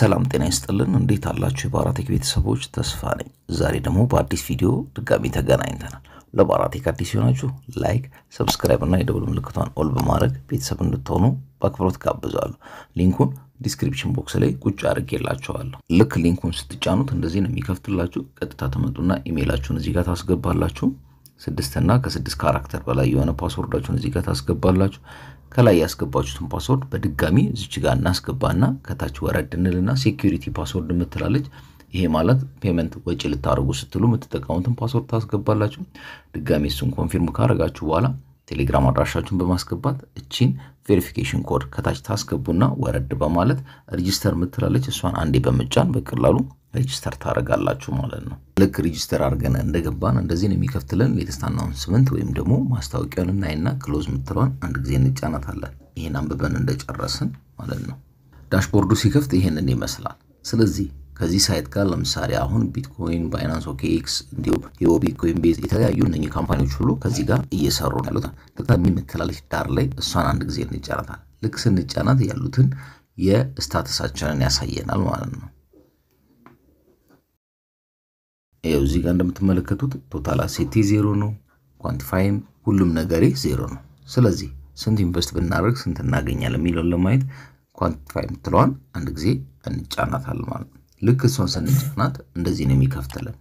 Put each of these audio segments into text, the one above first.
ሰላም ጤና ይስጥልን። እንዴት አላችሁ? የባራቴክ ቤተሰቦች ተስፋ ነኝ። ዛሬ ደግሞ በአዲስ ቪዲዮ ድጋሚ ተገናኝተናል። ለባራቴክ አዲስ ሲሆናችሁ like፣ subscribe እና የደውል ምልክቷን all በማድረግ ቤተሰብ እንድትሆኑ በአክብሮት ጋብዛለሁ። link ኡን description box ላይ ቁጭ አድርጌላችኋለሁ። ልክ link ኡን ስትጫኑት እንደዚህ ነው የሚከፍትላችሁ። ቀጥታ ትመጡና ኢሜይላችሁን እዚህ ጋር ታስገባላችሁ። ስድስትና ከስድስት character በላይ የሆነ password ኣችሁን እዚህ ጋር ታስገባላችሁ። ከላይ ያስገባችሁትን password በድጋሚ እዚች ጋር እናስገባና ከታች ወረድ እንልና security password የምትላለች። ይሄ ማለት payment ወጪ ልታደርጉ ስትሉ የምትጠቀሙትን password ታስገባላችሁ። ድጋሚ እሱን confirm ካረጋችሁ በኋላ ቴሌግራም አድራሻችሁን በማስገባት እቺን verification code ከታች ታስገቡና ወረድ በማለት register የምትላለች እሷን አንዴ በመጫን በቀላሉ register ታደርጋላችሁ ማለት ነው። ልክ register አድርገን እንደገባን እንደዚህ ነው የሚከፍትልን። latest announcement ወይም ደግሞ ማስታወቂያውን እናይና close የምትለዋን አንድ ጊዜ እንጫናታለን። ይህን አንብበን እንደጨረስን ማለት ነው። dashboard ኡ ሲከፍት ይሄንን ይመስላል። ስለዚህ ከዚህ site ጋር ለምሳሌ አሁን ቢትኮይን፣ Binance፣ OKX እንዲሁም Coinbase የተለያዩ እነኚህ company ዎች ሁሉ ከዚህ ጋር እየሰሩ ነው ያሉት። ጥቅም የምትላለች ዳር ላይ እሷን አንድ ጊዜ እንጫናታል። ልክ ስንጫናት ያሉትን የ status ኣችንን ያሳየናል ማለት ነው። ይኸው እዚህ ጋር እንደምትመለከቱት total asset zero ነው። quantify ም ሁሉም ነገሬ ዜሮ ነው። ስለዚህ ስንት invest ብናደርግ ስንት እናገኛለን የሚለውን ለማየት quantify የምትለዋን አንድ ጊዜ እንጫናታል ማለት ነው። ልክ እሷን ስንጫናት እንደዚህ ነው የሚከፍትልን።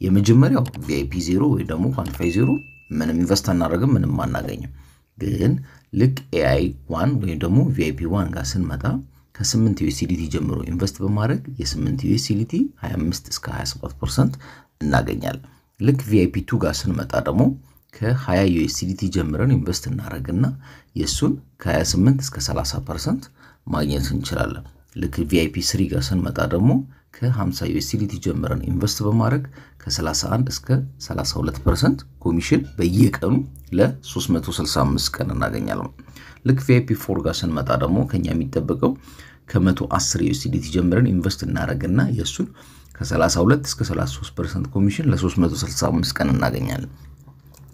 የመጀመሪያው VIP zero ወይ ደግሞ quantify zero ምንም invest አናደርግም፣ ምንም አናገኝም። ግን ልክ AI one ወይም ደግሞ VIP one ጋር ስንመጣ ከ8 USDT ጀምሮ invest በማድረግ የ8 USDT 25 እስከ 27 percent እናገኛለን። ልክ VIP two ጋር ስንመጣ ደግሞ ከ20 USDT ጀምረን invest እናደረግና የእሱን ከ28 እስከ 30 percent ማግኘት እንችላለን። ልክ VIP three ጋር ስንመጣ ደግሞ ከ50 USDT ጀምረን invest በማድረግ ከ31 እስከ 32 percent commission በየቀኑ ለ365 ቀን እናገኛለን። ልክ VIP four ጋር ስንመጣ ደግሞ ከኛ የሚጠበቀው ከ110 USDT ጀምረን invest እናደረግና የእሱን ከ32 እስከ 33 percent commission ለ365 ቀን እናገኛለን።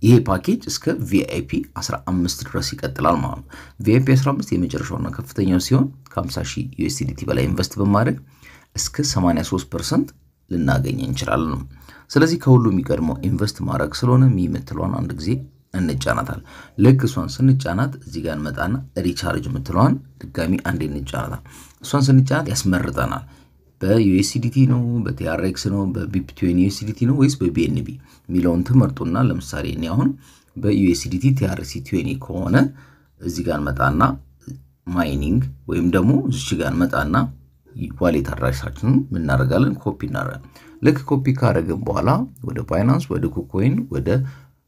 ይሄ ፓኬጅ እስከ VIP 15 ድረስ ይቀጥላል ማለት ነው። VIP 15 የመጨረሻውና ከፍተኛው ሲሆን ከ50 ሺህ USDT በላይ invest በማድረግ እስከ 83 percent ልናገኝ እንችላለን። ስለዚህ ከሁሉ የሚቀድመው invest ማድረግ ስለሆነ me የምትለዋን አንድ ጊዜ እንጫናታል። ልክ እሷን ስንጫናት እዚህ ጋር እንመጣና recharge የምትለዋን ድጋሚ አንዴ እንጫናታል። እሷን ስንጫናት ያስመርጠናል። በዩኤስዲቲ ነው፣ በቲአርኤክስ ነው፣ በቢፕቲን ዩኤስዲቲ ነው ወይስ በቢኤንቢ የሚለውን ትመርጡና ለምሳሌ እኔ አሁን በ USDT TRC twenty ከሆነ እዚህ ጋር እንመጣና mining ወይም ደግሞ እዚህ ጋር እንመጣና wallet አድራሻችንን ምናደርጋለን ኮፒ እናደርጋለን። ልክ ኮፒ ካደረግን በኋላ ወደ ባይናንስ፣ ወደ ኩኮይን፣ ወደ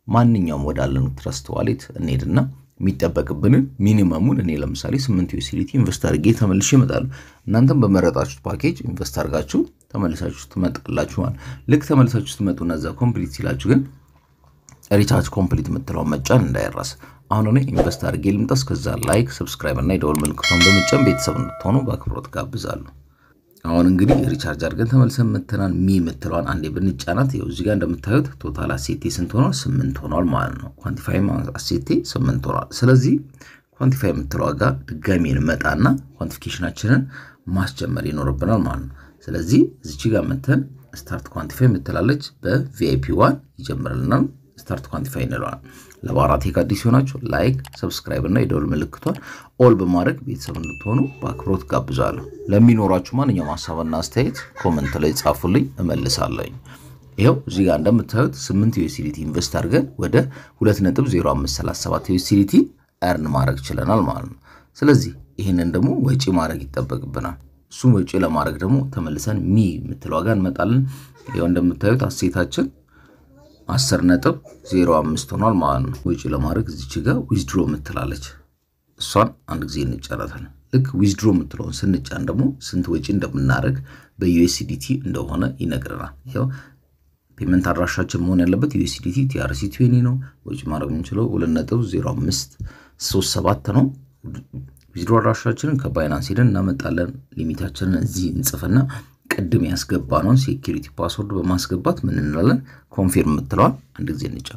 ማንኛውም ወዳለን ትረስት ዋሌት እንሄድና የሚጠበቅብንን minimum ኡን እኔ ለምሳሌ ስምንት USDT invest አድርጌ ተመልሼ እመጣለሁ። እናንተም በመረጣችሁት package invest አድርጋችሁ ተመልሳችሁ ትመጣላችሁ ማለት ልክ ተመልሳችሁ ትመጡና እዛ complete ሲላችሁ ግን recharge complete የምትለውን መጫን እንዳይረስ። አሁን እኔ invest አድርጌ ልምጣ። እስከዛ like፣ subscribe እና የደወል ምልክቷን በመጫን ቤተሰብ እንድትሆኑ በአክብሮት ጋብዛለሁ። አሁን እንግዲህ recharge አድርገን ተመልሰን መተናል። me የምትለዋን አንዴ ብንጫናት ይኸው እዚህ እንደምታዩት total asset ኤ ስንት ሆኗል? ስምንት ሆኗል ማለት ነው። quantify asset ኤ ስምንት ሆኗል። ስለዚህ quantify የምትለዋ ጋር ድጋሚ እንመጣና quantification ኣችንን ማስጀመር ይኖርብናል ማለት ነው። ስለዚህ እዚች ጋር መተን start quantify የምትላለች በ VIP one ይጀምርልናል። start quantify እንለዋል። ለባራቴክ አዲስ ሲሆናችሁ like፣ subscribe እና የደወል ምልክቷን all በማድረግ ቤተሰብ እንድትሆኑ በአክብሮት ጋብዛለሁ። ለሚኖራችሁ ማንኛውም ሀሳብና አስተያየት comment ላይ ጻፉልኝ፣ እመልሳለሁኝ። ይኸው እዚህ ጋር እንደምታዩት 8 USDT invest አድርገን ወደ 2.0537 USDT earn ማድረግ ችለናል ማለት ነው። ስለዚህ ይህንን ደግሞ ወጪ ማድረግ ይጠበቅብናል። እሱም ወጪ ለማድረግ ደግሞ ተመልሰን me የምትለው ጋር እንመጣለን። ይኸው እንደምታዩት asset ኣችን አስር ነጥብ ዜሮ አምስት ሆኗል ማለት ነው። ወጪ ለማድረግ እዚች ጋር withdraw የምትላለች እሷን አንድ ጊዜ እንጫናታለን። ልክ withdraw የምትለውን ስንጫን ደግሞ ስንት ወጪ እንደምናደርግ በ USDT እንደሆነ ይነግረናል። ይኸው payment አድራሻችን መሆን ያለበት USDT TRC twenty ነው። ወጪ ማድረግ የምንችለው ሁለት ነጥብ ዜሮ አምስት ሶስት ሰባት ነው። withdraw አድራሻችንን ከባይናንስ ሄደን እናመጣለን። limit ኣችንን እዚህ እንጽፍና ቅድም ያስገባነውን security password በማስገባት ምን እንላለን? confirm የምትለዋን አንድ ጊዜ እንጫን።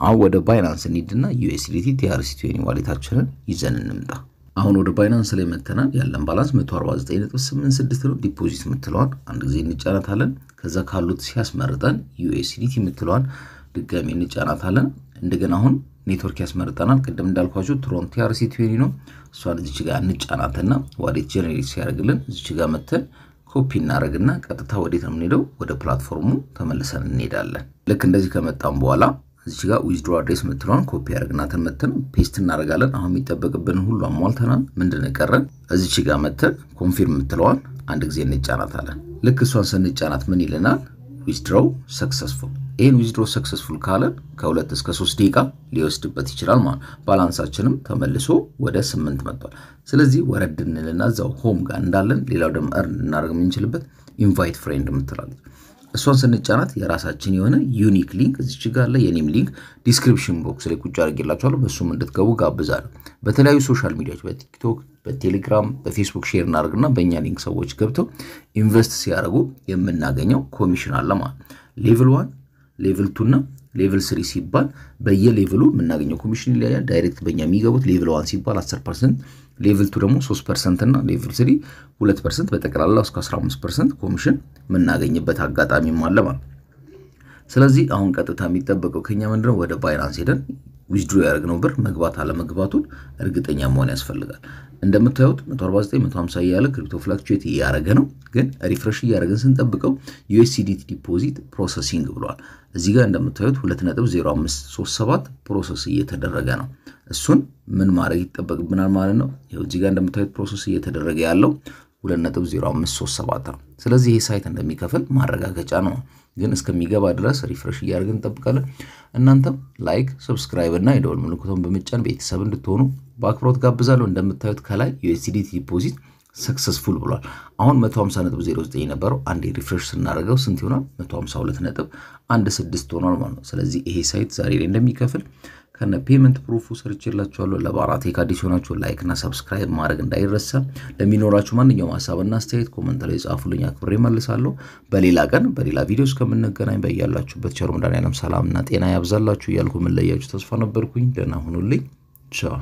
አሁን ወደ ባይናንስ እንሂድና USDT TRC wallet ኣችንን ይዘን እንምጣ። አሁን ወደ ባይናንስ ላይ መተናል። ያለን balance 149.86 ነው። deposit የምትለዋን አንድ ጊዜ እንጫናታለን። ከዛ ካሉት ሲያስመርጠን USDT የምትለዋን ድጋሚ እንጫናታለን። እንደገና አሁን ኔትወርክ ያስመርጠናል። ቅድም እንዳልኳችሁ ትሮን TRC ነው። እሷን እዚች ጋር እንጫናትና wallet generate ሲያደርግልን እዚች ጋር መተን ኮፒ እናደርግና ቀጥታ ወዴት ነው የምንሄደው? ወደ platform ኡ ተመልሰን እንሄዳለን። ልክ እንደዚህ ከመጣም በኋላ እዚች ጋር withdraw address የምትለዋን ኮፒ ያደርግናትን መተን paste እናደርጋለን። አሁን የሚጠበቅብን ሁሉ አሟልተናል። ምንድን ቀረን? እዚች ጋር መተን confirm የምትለዋን አንድ ጊዜ እንጫናታለን። ልክ እሷን ስንጫናት ምን ይልናል? withdraw ው successful። ይህን withdraw successful ካለን ከሁለት እስከ ሶስት ደቂቃ ሊወስድበት ይችላል ማለት balance ኣችንም ተመልሶ ወደ ስምንት መጥቷል። ስለዚህ ወረድ እንልና እዛው home ጋር እንዳለን ሌላው ደግሞ earn እናደርግ የምንችልበት invite friend የምትላለች እሷን ስንጫናት የራሳችን የሆነ unique link እዚች ጋር አለ። የኔም link description box ላይ ቁጭ አድርጌላችኋለሁ። በእሱም እንድትገቡ ጋብዛለሁ። በተለያዩ social ሚዲያዎች በቲክቶክ፣ በቴሌግራም፣ በፌስቡክ share እናደርግና በእኛ link ሰዎች ገብተው invest ሲያደርጉ የምናገኘው ኮሚሽን አለ ማለት level one level two እና level three ሲባል በየ level ኡ የምናገኘው ኮሚሽን ይለያል። direct በእኛ የሚገቡት level one ሲባል 10 percent፣ level two ደግሞ 3 percent እና level three 2 percent፣ በጠቅላላ እስከ 15 percent commission የምናገኝበት አጋጣሚም አለ ማለት። ስለዚህ አሁን ቀጥታ የሚጠበቀው ከኛ ምንድነው ወደ ባይናንስ ሄደን withdraw ያደረግነው ብር መግባት አለመግባቱን እርግጠኛ መሆን ያስፈልጋል። እንደምታዩት 149 150 እያለ crypto fluctuate እያደረገ ነው። ግን refresh እያደረግን ስንጠብቀው USDT deposit processing ብለዋል። እዚህ ጋር እንደምታዩት 2.0537 process እየተደረገ ነው። እሱን ምን ማድረግ ይጠበቅብናል ማለት ነው። ይኸው እዚህ ጋር እንደምታዩት process እየተደረገ ያለው 2.0537 ነው። ስለዚህ ይህ site እንደሚከፍል ማረጋገጫ ነው። ግን እስከሚገባ ድረስ refresh እያደረግን እንጠብቃለን። እናንተም like፣ subscribe እና የደወል ምልክቱን በመጫን ቤተሰብ እንድትሆኑ በአክብሮት ጋብዛለሁ። እንደምታዩት ከላይ USDT deposit successful ብሏል። አሁን 150.09 የነበረው አንድ refresh ስናደርገው ስንት ይሆናል? 152.16 ሆኗል ማለት ነው። ስለዚህ ይሄ site ዛሬ ላይ እንደሚከፍል ከነ payment proof ኡ ሰርቼላችኋለሁ። ለባራቴክ አዲስ ሆናችሁ like እና subscribe ማድረግ እንዳይረሳ። ለሚኖራችሁ ማንኛውም ሀሳብና አስተያየት comment ላይ ጻፉልኝ፣ አክብሬ መልሳለሁ። በሌላ ቀን በሌላ ቪዲዮ እስከምንገናኝ በያላችሁበት ቸር መድኃኔዓለም ሰላምና ጤና ያብዛላችሁ እያልኩ የምለያችሁ ተስፋ ነበርኩኝ። ደህና ሁኑልኝ። ቻው